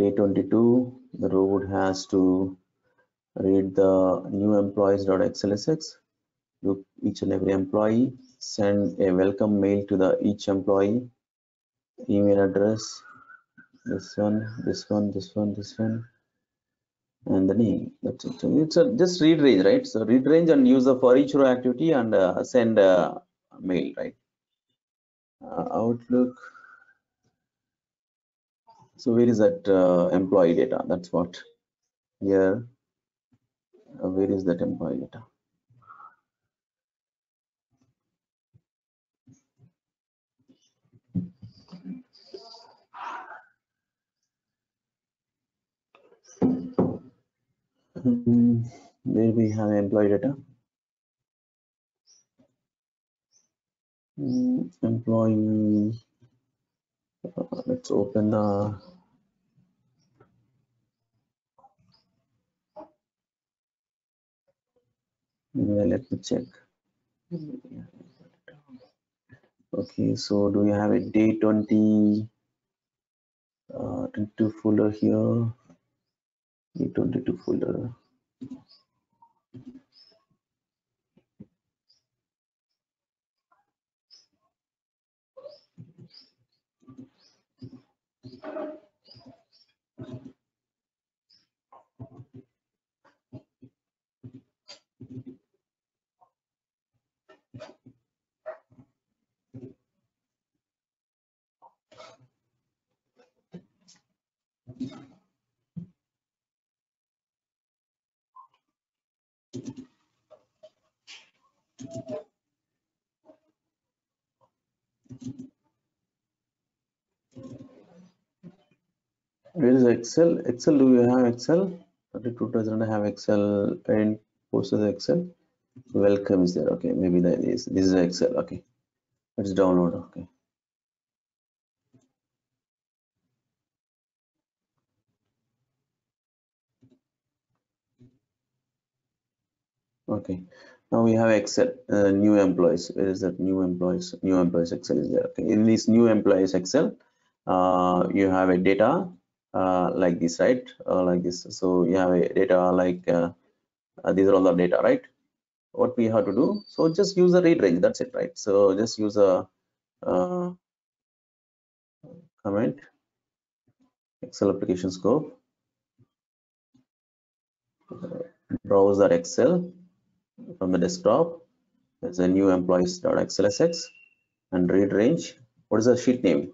day 22 the robot has to read the new employees.xlsx look each and every employee send a welcome mail to the each employee. Email address this one this one this one this one and the name. That's it. So it's a just read range right? So read range and use the for each row activity and uh, send a mail right? Uh, outlook so where is that uh, employee data? That's what here. Uh, where is that employee data? Hmm, where we have employee data? Hmm, employee let's open yeah, let me check. Okay so do we have a day 20 uh, 22 folder here? Day 22 folder where is excel excel do you have excel? 32 doesn't have excel and posts excel. Welcome is there? Okay maybe that is this is excel okay. Let's download okay. Okay now we have excel uh, new employees. Where is that new employees new employees excel is there? Okay in this new employees excel uh, you have a data uh, like this right? Uh, like this. So you have a data like uh, uh, these are all the data right? What we have to do? So just use a read range. That's it right? So just use a uh, comment. Excel application scope. Browser excel from the desktop. There's a new employees.xlsx and read range. What is the sheet name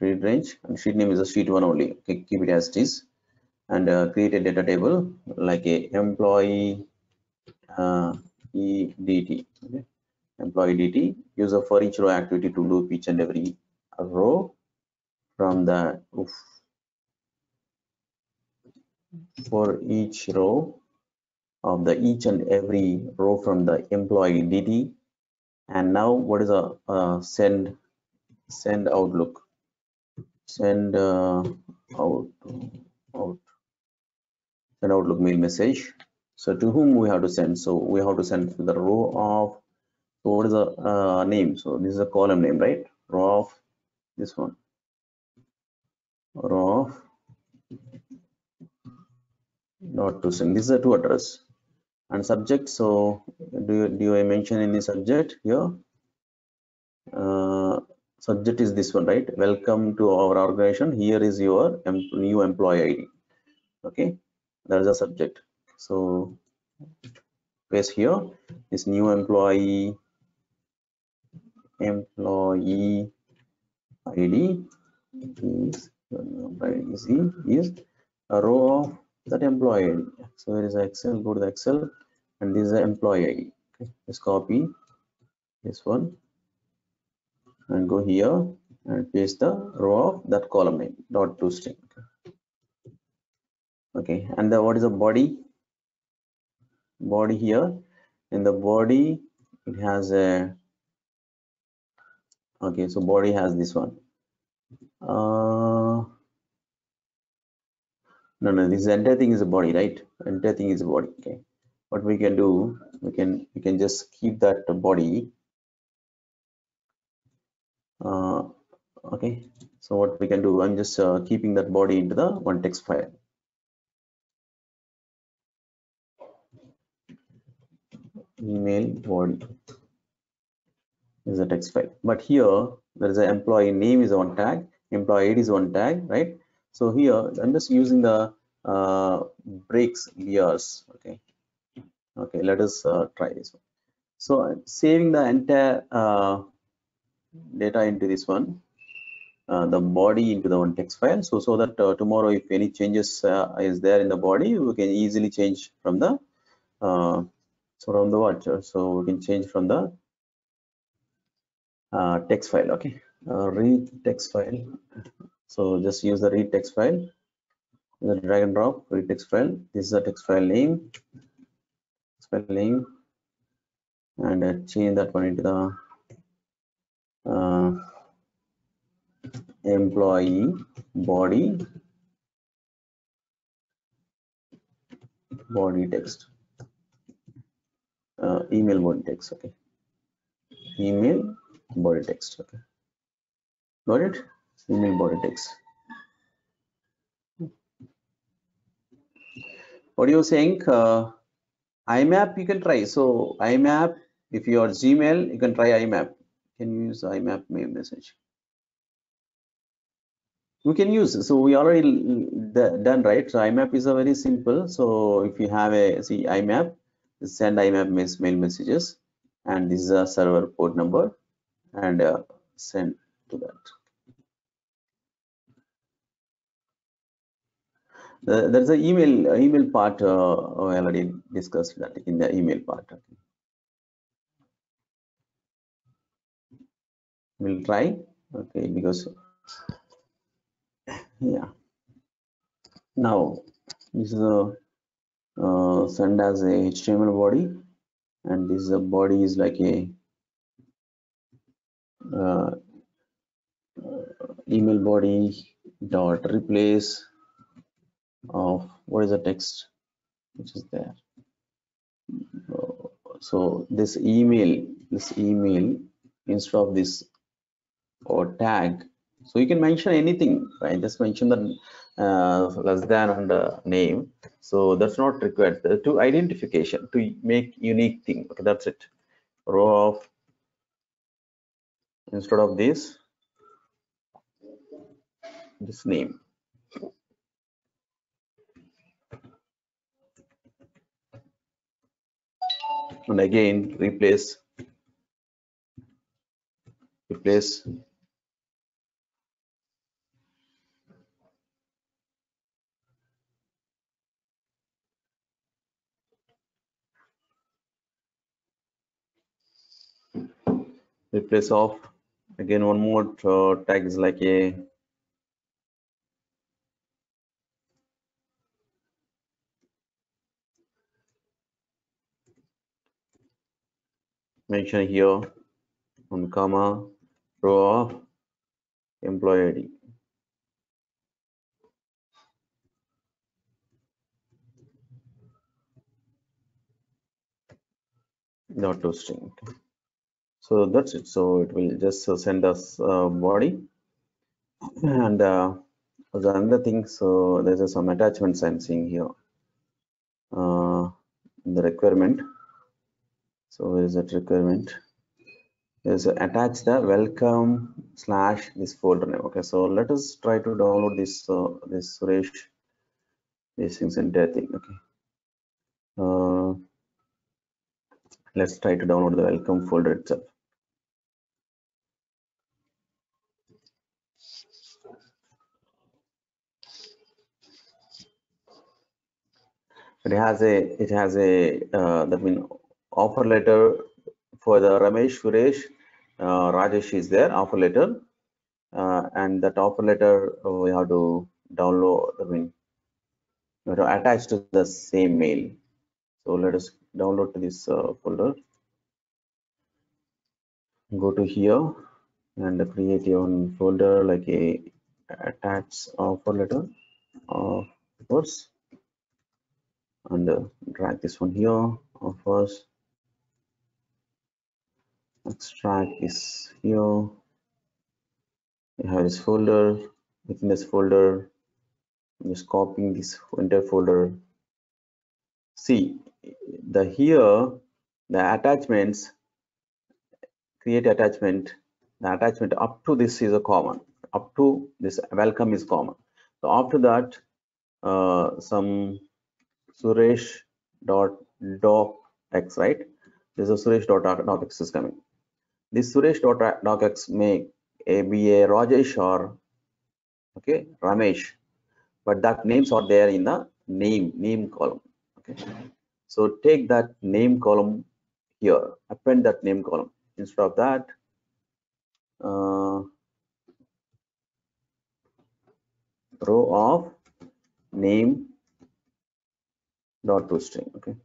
read range. And sheet name is a sheet one only. Okay, keep it as it is. And uh, create a data table like a employee uh, edt okay. employee dt user for each row activity to loop each and every row from the oof, for each row of the each and every row from the employee dt and now what is a uh, send send outlook send uh, out out send outlook mail message. So to whom we have to send? So we have to send the row of so what is the uh, name? So this is a column name right? Row of this one. Row of not to send. This is a to address. And subject so do you, do I mention any subject here? Uh, subject is this one right? Welcome to our organization. Here is your new employee id okay? That is a subject. So paste here. This new employee employee id is is, is a row of that employee id so here is excel go to the excel and this is the employee id okay? Let's copy this one and go here and paste the row of that column name dot to string. Okay, and the what is the body? Body here. In the body it has a okay so body has this one. Uh no no this entire thing is a body right? Entire thing is a body okay. What we can do we can we can just keep that body uh, okay So what we can do, I'm just uh, keeping that body into the one text file. Email body is a text file. But here there is an employee name is one tag, employee ID is one tag, right? So here I'm just using the uh, breaks years. Okay. Okay, let us uh, try this one. So I'm saving the entire uh, data into this one, uh, the body into the one text file. So so that uh, tomorrow, if any changes uh, is there in the body, we can easily change from the uh, so from the what? So we can change from the uh, text file. Okay, uh, read text file. So just use the read text file. The drag and drop read text file. This is the text file name. Text file name, and change that one into the uh, employee body body text uh, email body text okay. Email body text okay. Got it? Email body text. What are you're saying? Uh, imap you can try. So imap if you are gmail you can try imap can you use imap mail message. We can use so we already done right? So imap is a very simple. So if you have a see imap send imap mail messages and this is a server port number and uh, send to that. There's an email uh, email part uh, I already discussed that in the email part okay. We'll try. Okay because yeah. Now this is a uh, send as a html body and this is a body is like a uh, email body dot replace of what is the text which is there? So this email this email instead of this or tag. So you can mention anything right? Just mention the uh, less than and uh, name. So that's not required. Uh, to identification to make unique thing. Okay that's it. Row of instead of this this name. And again replace replace replace of again one more uh, tag is like a. Mention here on comma row of employee ID. Dot to string. So that's it. So it will just send us uh, body and uh, the another thing. So there's some attachments I'm seeing here. Uh, the requirement so where is that requirement is attach the welcome slash this folder name. Okay so let us try to download this uh, this Suresh these things entire thing. Okay. Uh, let's try to download the welcome folder itself. It has a it has a uh, that mean offer letter for the Ramesh Suresh uh, Rajesh is there offer letter. Uh, and that offer letter uh, we have to download I mean we have to attach to the same mail. So let us download to this uh, folder. Go to here and create your own folder like a attach offer letter of course and uh, drag this one here offers extract is here I have this folder. Within this folder I'm just copying this entire folder. See the here the attachments create attachment. The attachment up to this is a common. Up to this welcome is common. So after that uh, some suresh dot doc x right? This is suresh dot doc x is coming this suresh dot doc may be a rajesh or okay ramesh. But that names are there in the name name column okay. So take that name column here append that name column. Instead of that uh, row of name dot toString okay.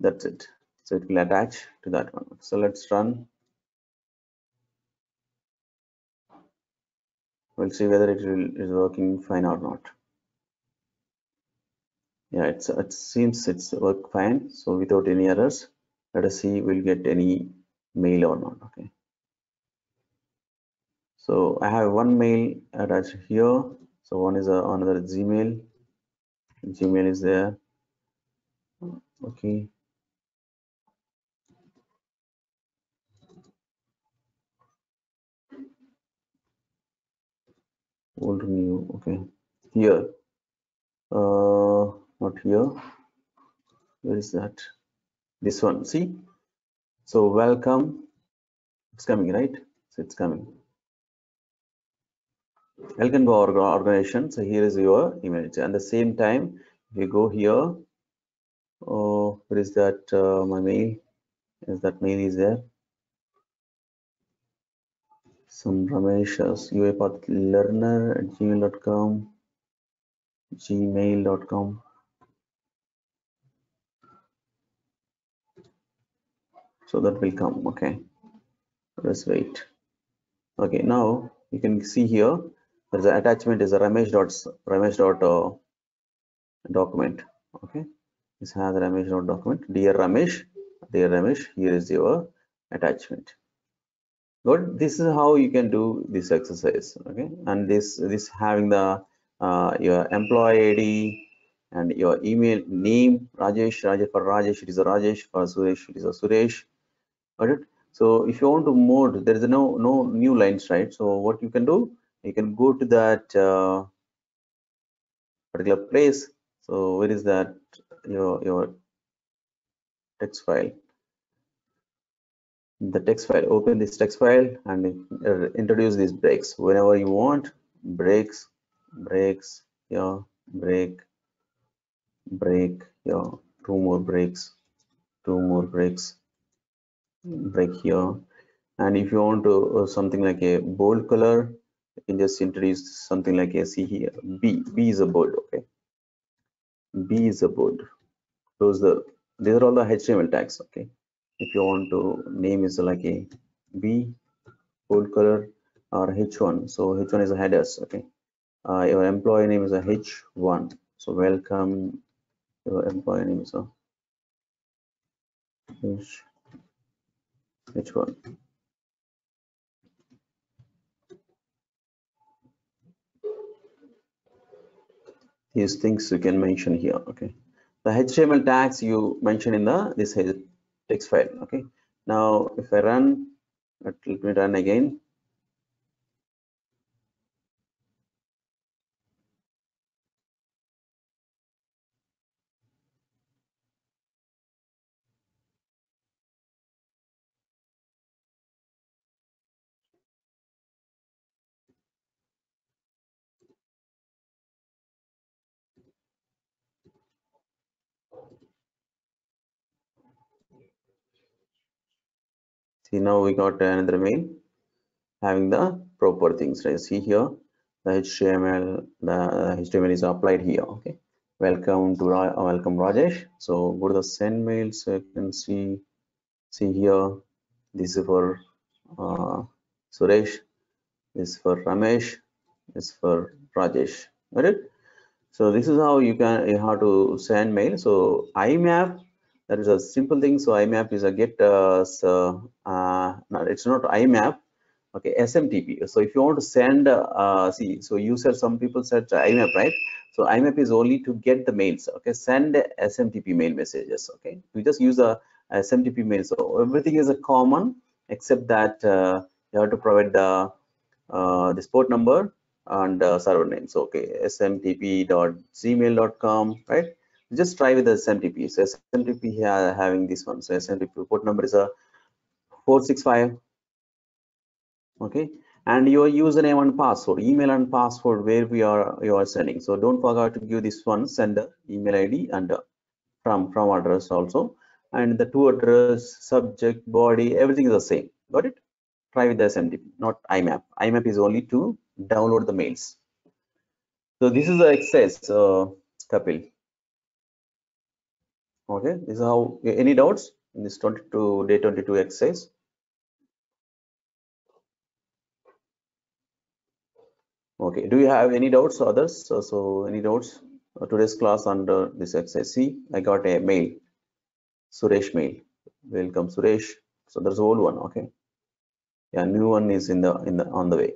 That's it so it will attach to that one. So let's run. We'll see whether it will, is working fine or not. Yeah it's it seems it's work fine. So without any errors let us see we'll get any mail or not okay? So i have one mail attached here. So one is a, another gmail. Gmail is there. Okay old new okay here uh not here where is that? This one see? So welcome it's coming right? So it's coming. To our organization. So here is your image. And the same time if you go here oh where is that uh, my mail? Is that mail is there some ramesh's uipath learner at gmail.com gmail.com so that will come okay. Let's wait. Okay now you can see here there's an attachment is a ramesh dot ramesh dot uh, document okay. This has ramesh dot document. Dear ramesh dear ramesh here is your attachment good this is how you can do this exercise okay? And this this having the uh, your employee id and your email name rajesh rajesh for rajesh it is a rajesh for suresh it is a suresh. Got it? So if you want to mode there is no no new lines right? So what you can do you can go to that uh, particular place. So where is that your your text file the text file open this text file and uh, introduce these breaks. Whenever you want breaks breaks yeah break break yeah two more breaks two more breaks break here. And if you want to uh, something like a bold color you can just introduce something like a see here. B b is a bold okay? B is a bold. Those the these are all the html tags okay if you want to name is like a b bold color or h1 so h1 is a headers okay. Uh, your employee name is a h1 so welcome your employee name is a h h1 these things you can mention here okay. The html tags you mention in the this text file okay? Now if i run let, me run again see now we got another mail having the proper things right? See here the html the html is applied here okay? Welcome to uh, welcome rajesh. So go to the send mail so you can see see here. This is for uh, suresh. This is for ramesh. This is for rajesh. Got it? So this is how you can you have to send mail. So imap that is a simple thing. So imap is a get uh, so, uh no, it's not imap okay smtp so if you want to send uh, see so user some people said imap right? So imap is only to get the mails okay? Send smtp mail messages okay? We just use a, smtp mail so everything is a common except that uh, you have to provide the uh, this port number and uh, server name. So okay smtp.gmail.com right just try with the smtp so smtp here having this one. So smtp port number is a 465 okay? And your username and password email and password where we are you are sending. So don't forget to give this one sender email id and uh, from from address also. And the two address subject body everything is the same. Got it? Try with the smtp not imap imap is only to download the mails. So this is the exercise uh, kapil okay this is how any doubts? In this 22 day 22 exercise. Okay do you have any doubts others? So, so any doubts? Uh, today's class under this exercise. See i got a mail. Suresh mail. Welcome suresh. So there's old one okay. Yeah new one is in the in the on the way